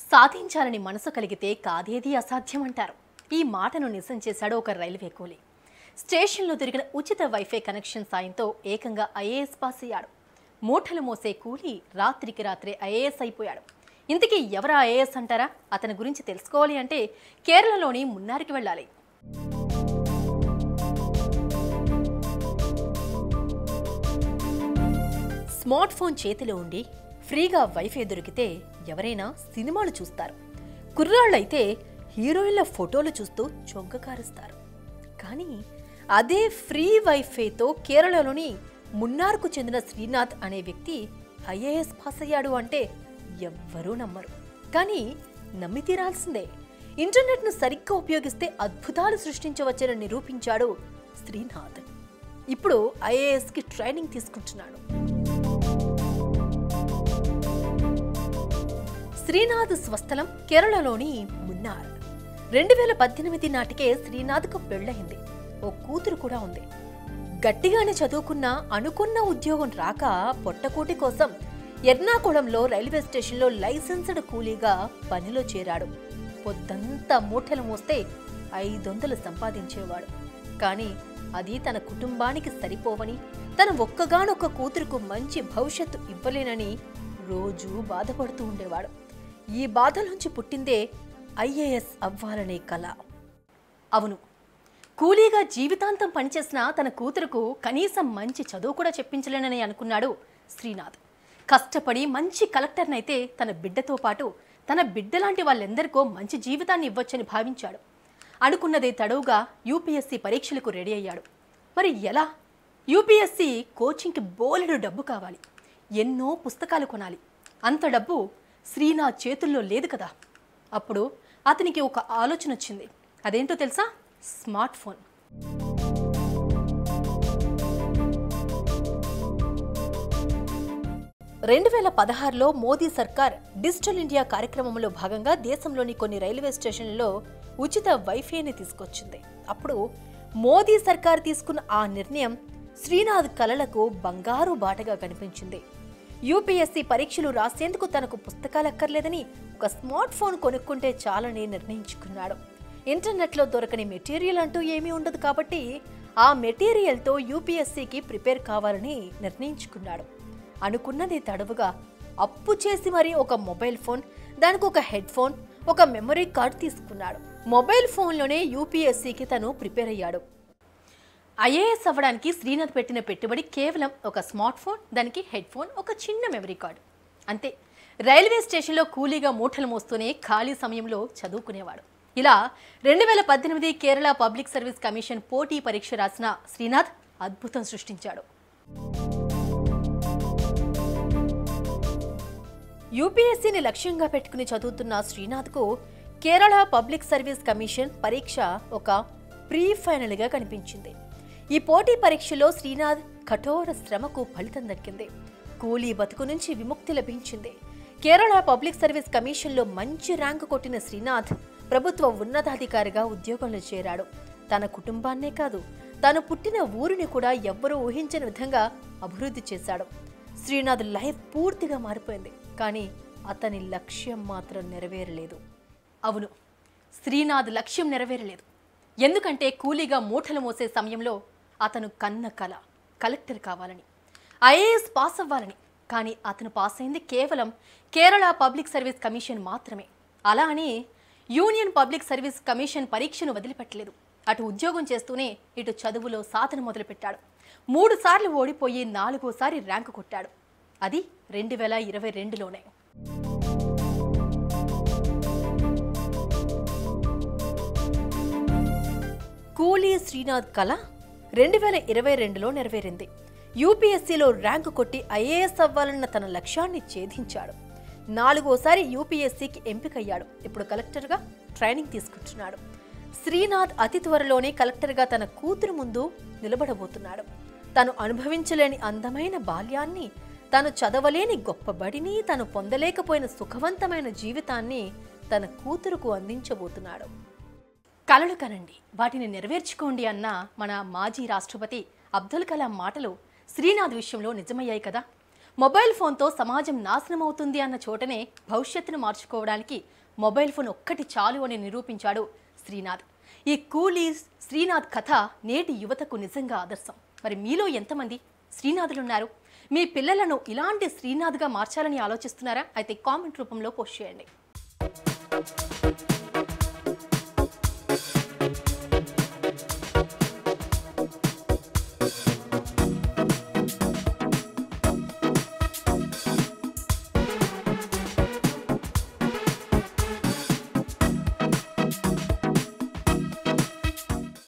సాధించాలని మనసు కలిగితే కాదేది అసాధ్యం అంటారు ఈ మాటను నిజం చేశాడు ఒక రైల్వే కూలీ. స్టేషన్లో దొరికిన ఉచిత వైఫై కనెక్షన్ సాయంతో ఏకంగా ఐఏఎస్ పాస్ అయ్యాడు. మూటలు మోసే కూలీ రాత్రికి రాత్రే ఐఏఎస్ అయిపోయాడు. ఇంతకీ ఎవరా ఐఏఎస్ అంటారా? అతని గురించి తెలుసుకోవాలి అంటే కేరళలోని మున్నారికి వెళ్ళాలి. స్మార్ట్ ఫోన్ చేతిలో ఉండి ఫ్రీగా వైఫై దొరికితే ఎవరైనా సినిమాలు చూస్తారు. కుర్రాళ్ళైతే హీరోయిన్ల ఫోటోలు చూస్తూ చొంగ కారుస్తారు. కానీ అదే ఫ్రీ వైఫైతో కేరళలోని మున్నార్కు చెందిన శ్రీనాథ్ అనే వ్యక్తి ఐఏఎస్ పాస్ అయ్యాడు అంటే ఎవ్వరూ నమ్మరు. కానీ నమ్మి తీరాల్సిందే ఇంటర్నెట్ను సరిగ్గా ఉపయోగిస్తే అద్భుతాలు సృష్టించవచ్చని నిరూపించాడు శ్రీనాథ్. ఇప్పుడు ఐఏఎస్కి ట్రైనింగ్ తీసుకుంటున్నాడు. శ్రీనాథ్ స్వస్థలం కేరళలోని మున్నార్. రెండు వేల పద్దెనిమిది నాటికే శ్రీనాథ్కు పెళ్ళయింది. ఓ కూతురు కూడా ఉంది. గట్టిగానే చదువుకున్న అనుకున్న ఉద్యోగం రాక పొట్టకూటి కోసం ఎర్నాకుళంలో రైల్వే స్టేషన్లో లైసెన్స్డ్ కూలీగా పనిలో చేరాడు. పొద్దంతా మూటలు మోస్తే ఐదొందలు సంపాదించేవాడు. కానీ అది తన కుటుంబానికి సరిపోవని తన ఒక్కగానొక్క కూతురుకు మంచి భవిష్యత్తు ఇవ్వలేనని రోజూ బాధపడుతూ ఉండేవాడు. ఈ బాధలోంచి పుట్టిందే ఐఏఎస్ అవ్వాలనే కళ అవును కూలీగా జీవితాంతం పనిచేసిన తన కూతురుకు కనీసం మంచి చదువు కూడా చెప్పించలేనని అనుకున్నాడు శ్రీనాథ్. కష్టపడి మంచి కలెక్టర్నైతే తన బిడ్డతో పాటు తన బిడ్డలాంటి వాళ్ళెందరికో మంచి జీవితాన్ని ఇవ్వొచ్చని భావించాడు. అనుకున్నదే తడవుగా యూపీఎస్సీ పరీక్షలకు రెడీ అయ్యాడు. మరి ఎలా? యూపీఎస్సీ కోచింగ్కి బోలెడు డబ్బు కావాలి. ఎన్నో పుస్తకాలు కొనాలి. అంత డబ్బు శ్రీనాథ్ చేతుల్లో లేదు కదా. అప్పుడు అతనికి ఒక ఆలోచన వచ్చింది. అదేంటో తెలుసా? Smart phone. రెండు వేల పదహారులో మోదీ సర్కార్ డిజిటల్ ఇండియా కార్యక్రమంలో భాగంగా దేశంలోని కొన్ని రైల్వే స్టేషన్లలో ఉచిత వైఫైని తీసుకొచ్చింది. అప్పుడు మోదీ సర్కార్ తీసుకున్న ఆ నిర్ణయం శ్రీనాథ్ కలలకు బంగారు బాటగా కనిపించింది. యూపీఎస్సీ పరీక్షలు రాసేందుకు తనకు పుస్తకాలక్కర్లేదని ఒక స్మార్ట్ ఫోన్ కొనుక్కుంటే చాలని నిర్ణయించుకున్నాడు. ఇంటర్నెట్లో దొరకని మెటీరియల్ అంటూ ఏమీ ఉండదు కాబట్టి ఆ మెటీరియల్తో యూపీఎస్సీకి ప్రిపేర్ కావాలని నిర్ణయించుకున్నాడు. అనుకున్నది తడవుగా అప్పు చేసి మరీ ఒక మొబైల్ ఫోన్ దానికి ఒక హెడ్ ఫోన్ ఒక మెమరీ కార్డ్ తీసుకున్నాడు. మొబైల్ ఫోన్లోనే యూపీఎస్సీకి తను ప్రిపేర్ అయ్యాడు. ఐఏఎస్ అవ్వడానికి శ్రీనాథ్ పెట్టిన పెట్టుబడి కేవలం ఒక స్మార్ట్ ఫోన్ దానికి హెడ్ ఫోన్ ఒక చిన్న మెమరీ కార్డు. అంతే. రైల్వే స్టేషన్లో కూలీగా మూటలు మోస్తూనే ఖాళీ సమయంలో చదువుకునేవాడు. ఇలా రెండు వేల పద్దెనిమిది కేరళ పబ్లిక్ సర్వీస్ కమిషన్ పోటీ పరీక్ష రాసిన శ్రీనాథ్ అద్భుతం సృష్టించాడు. యూపీఎస్సీని లక్ష్యంగా పెట్టుకుని చదువుతున్న శ్రీనాథ్కు కేరళ పబ్లిక్ సర్వీస్ కమిషన్ పరీక్ష ఒక ప్రీ ఫైనల్గా కనిపించింది. ఈ పోటీ పరీక్షలో శ్రీనాథ్ కఠోర శ్రమకు ఫలితం దక్కింది. కూలీ బతుకు నుంచి విముక్తి లభించింది. కేరళ పబ్లిక్ సర్వీస్ కమిషన్లో మంచి ర్యాంకు కొట్టిన శ్రీనాథ్ ప్రభుత్వ ఉన్నతాధికారిగా ఉద్యోగంలో చేరాడు. తన కుటుంబాన్నే కాదు తాను పుట్టిన ఊరిని కూడా ఎవ్వరూ ఊహించని విధంగా అభివృద్ధి చేశాడు. శ్రీనాథ్ లైఫ్ పూర్తిగా మారిపోయింది కానీ అతని లక్ష్యం మాత్రం నెరవేరలేదు. అవును శ్రీనాథ్ లక్ష్యం నెరవేరలేదు. ఎందుకంటే కూలీగా మూటలు మోసే సమయంలో అతను కన్న కల కలెక్టర్ కావాలని ఐఏఎస్ పాస్ అవ్వాలని. కానీ అతను పాస్ అయింది కేవలం కేరళ పబ్లిక్ సర్వీస్ కమిషన్ మాత్రమే. అలా అని యూనియన్ పబ్లిక్ సర్వీస్ కమిషన్ పరీక్షను వదిలిపెట్టలేదు. అటు ఉద్యోగం చేస్తూనే ఇటు చదువులో సాధన మొదలుపెట్టాడు. మూడు సార్లు ఓడిపోయి నాలుగోసారి ర్యాంకు కొట్టాడు. అది రెండు వేల ఇరవై రెండులోనే. కూలీ శ్రీనాథ్ కళ రెండు వేల ఇరవై రెండులో నెరవేరింది. యూపీఎస్సీలో ర్యాంకు కొట్టి ఐఏఎస్ అవ్వాలన్న తన లక్ష్యాన్ని ఛేదించాడు. నాలుగోసారి యూపీఎస్సీకి ఎంపికయ్యాడు. ఇప్పుడు కలెక్టర్గా ట్రైనింగ్ తీసుకుంటున్నాడు. శ్రీనాథ్ అతి త్వరలోనే కలెక్టర్గా తన కూతురు ముందు నిలబడబోతున్నాడు. తను అనుభవించలేని అందమైన బాల్యాన్ని తను చదవలేని గొప్ప బడిని తను పొందలేకపోయిన సుఖవంతమైన జీవితాన్ని తన కూతురుకు అందించబోతున్నాడు. కలలు కనండి. వాటిని నెరవేర్చుకోండి అన్న మన మాజీ రాష్ట్రపతి అబ్దుల్ కలాం మాటలు శ్రీనాథ్ విషయంలో నిజమయ్యాయి కదా. మొబైల్ ఫోన్తో సమాజం నాశనం అవుతుంది అన్న చోటనే భవిష్యత్తును మార్చుకోవడానికి మొబైల్ ఫోన్ ఒక్కటి చాలు అని నిరూపించాడు శ్రీనాథ్. ఈ కూలీ శ్రీనాథ్ కథ నేటి యువతకు నిజంగా ఆదర్శం. మరి మీలో ఎంతమంది శ్రీనాథులున్నారు? మీ పిల్లలను ఇలాంటి శ్రీనాథ్గా మార్చాలని ఆలోచిస్తున్నారా? అయితే కామెంట్ రూపంలో పోస్ట్ చేయండి.